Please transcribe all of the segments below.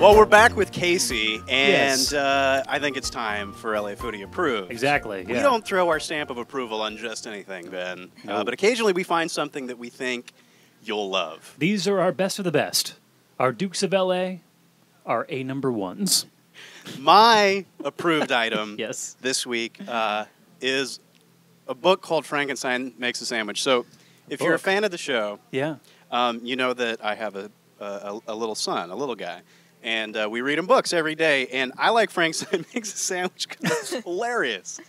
Well, we're back with Kasey, and Yes. uh, I think it's time for LA Foodie Approved. Exactly. We don't throw our stamp of approval on just anything, Ben. Uh, but occasionally we find something that we think you'll love. These are our best of the best. Our Dukes of LA are A number ones. My approved item Yes. this week uh, is a book called Frankenstein Makes a Sandwich. So, if you're a fan of the show, Yeah. um, you know that I have a, a, a little son, a little guy. And uh, we read him books every day. And I like Frankenstein Makes a Sandwich because it's hilarious.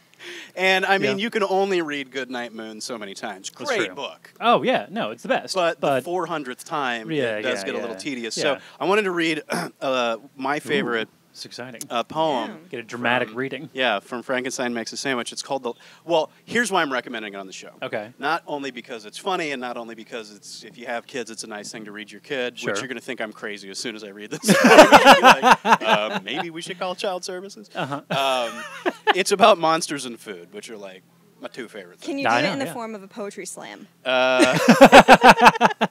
And I mean, Yeah. you can only read Goodnight Moon so many times. Great book. Oh yeah. No, it's the best. But, but the 400th time, Yeah, it does yeah, get a little tedious. Yeah. So I wanted to read uh, my favorite it's exciting. A poem. Yeah. Get a dramatic from- reading. Yeah, from Frankenstein Makes a Sandwich. It's called the. Well, here's why I'm recommending it on the show. Okay. Not only because it's funny, and not only because it's if you have kids, it's a nice thing to read your kid. Sure. Which you're going to think I'm crazy as soon as I read this. You're gonna be like, uh, maybe we should call child services. Uh-huh. Um, it's about monsters and food, which are like my two favorite things. Can you do I it know, in the yeah. form of a poetry slam? Uh, God,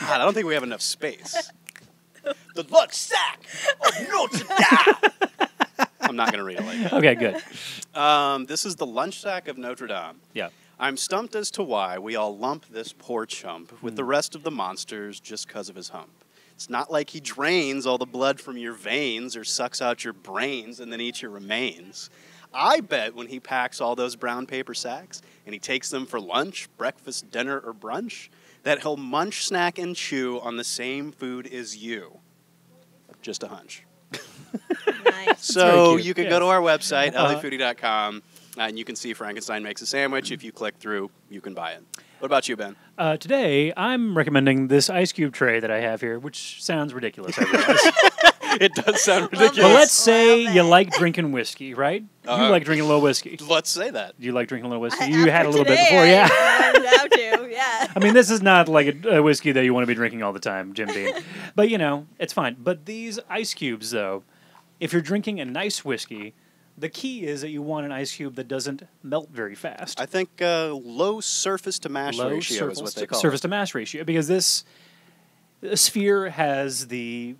I don't think we have enough space. The lunch sack of Notre Dame. I'm not going to read it like that. Okay. Good. Um, this is the lunch sack of Notre Dame. Yeah. I'm stumped as to why we all lump this poor chump with the rest of the monsters just because of his hump. It's not like he drains all the blood from your veins or sucks out your brains and then eats your remains. I bet when he packs all those brown paper sacks and he takes them for lunch, breakfast, dinner, or brunch, that he'll munch, snack, and chew on the same food as you. Just a hunch. nice. So you can yes. go to our website, Uh-huh. lafoodie.com, and you can see Frankenstein Makes a Sandwich. If you click through, you can buy it. What about you, Ben? Uh, today, I'm recommending this ice cube tray that I have here, which sounds ridiculous. I realize. it does sound ridiculous. but let's say you like drinking whiskey, right? Uh-huh. You like drinking a little whiskey. Let's say that. You like drinking a little whiskey. I- You had a after little bit before, I- yeah. I'm to, yeah. I mean, this is not like a, a whiskey that you want to be drinking all the time, Jim Beam. but you know, it's fine. But these ice cubes, though, if you're drinking a nice whiskey, the key is that you want an ice cube that doesn't melt very fast. I think uh, low surface to mash Low ratio surface, is what they call surface it. to mass ratio, because this sphere has the.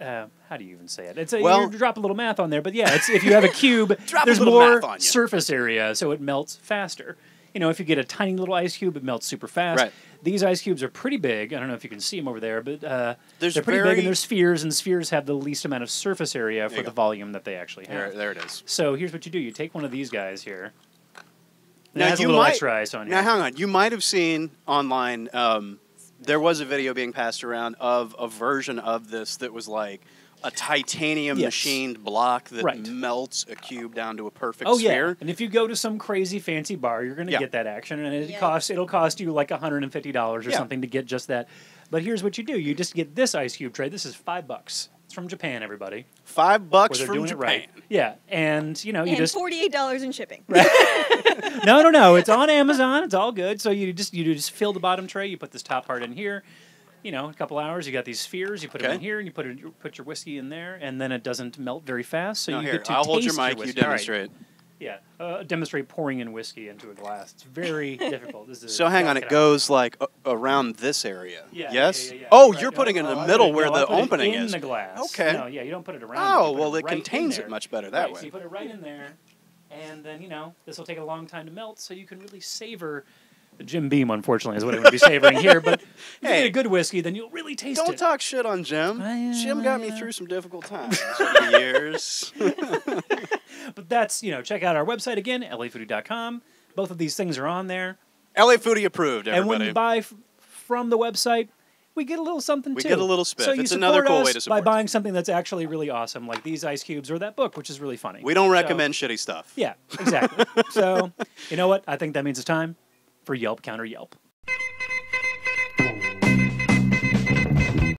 Uh, how do you even say it? It's a, Well- you drop a little math on there, but yeah, it's if you have a cube, Drop a there's more math on ya. surface area, so it melts faster. You know, if you get a tiny little ice cube, it melts super fast. Right. These ice cubes are pretty big. I don't know if you can see them over there, but uh, There's they're pretty big, and they're spheres, and spheres have the least amount of surface area for the go. volume that they actually have. there it is. So here's what you do: you take one of these guys here. It Now, has a you little might- extra ice on Now, hang on. You might have seen online. Um, there was a video being passed around of a version of this that was like a titanium Yes. machined block that Right. melts a cube down to a perfect Oh sphere. yeah, and if you go to some crazy fancy bar, you're going to Yeah. get that action, and it Yeah. costs it'll cost you like hundred and fifty dollars or Yeah. something to get just that. But here's what you do: you just get this ice cube tray. This is five bucks. It's from Japan, everybody. Five bucks from doing Japan. it right. Yeah, and you know you and just forty-eight dollars in shipping. no no no. It's on Amazon. It's all good. So you just you just fill the bottom tray. You put this top part in here. You know, a couple hours. You got these spheres. You put them in here, and you put it, you put your whiskey in there, and then it doesn't melt very fast. So Now, you here, get to I'll hold your taste mic. you. All right. demonstrate. Yeah, uh, demonstrate pouring in whiskey into a glass. It's very difficult. This is So hang on, it out. goes like a- around this area. Yeah, yes. yeah, yeah. Oh, Right, you're no, putting it in the middle it- where no, the put it opening in is. the glass. Okay. No, yeah, you don't put it around. Oh, you well, it right contains it much better that Right, way. So you put it right in there, and then you know this will take a long time to melt, so you can really savor. The Jim Beam, unfortunately, is what I'm going to be savoring here. But if you Hey. get a good whiskey, then you'll really taste it. Don't talk shit on Jim. I, uh, Jim got me through some difficult times over years. But that's you know, check out our website again, lafoodie.com. Both of these things are on there, LA Foodie approved, and when you buy f- from the website, we get a little something We too. get a little spiff. So you It's another cool way to support. by buying something that's actually really awesome, like these ice cubes or that book, which is really funny. we don't So- recommend shitty stuff. Yeah, exactly. so, you know what? I think that means it's time for Yelp Counter Yelp.